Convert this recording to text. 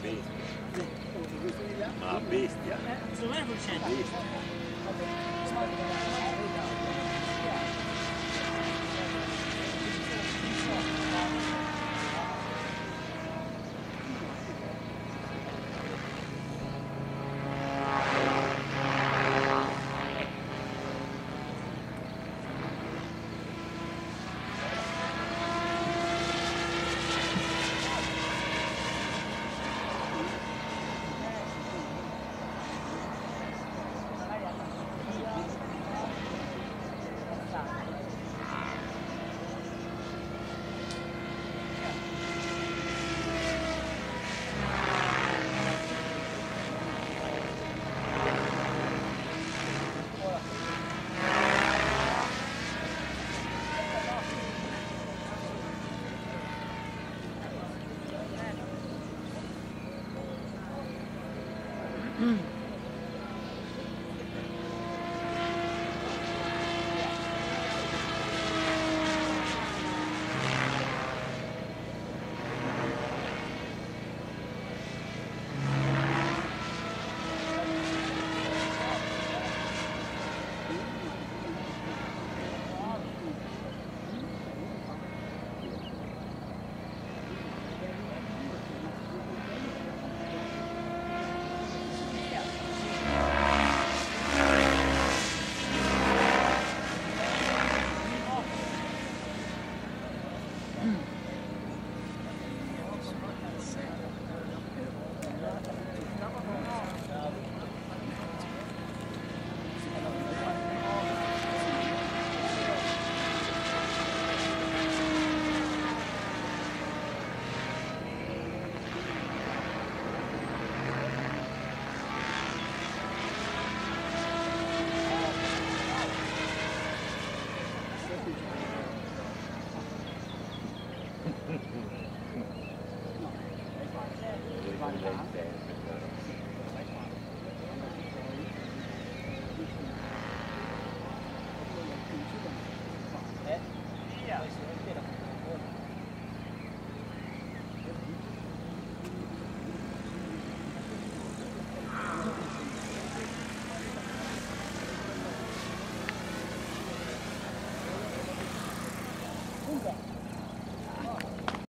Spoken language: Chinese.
bestia. Ma bestia. Bestia. Mm. Nó có thể.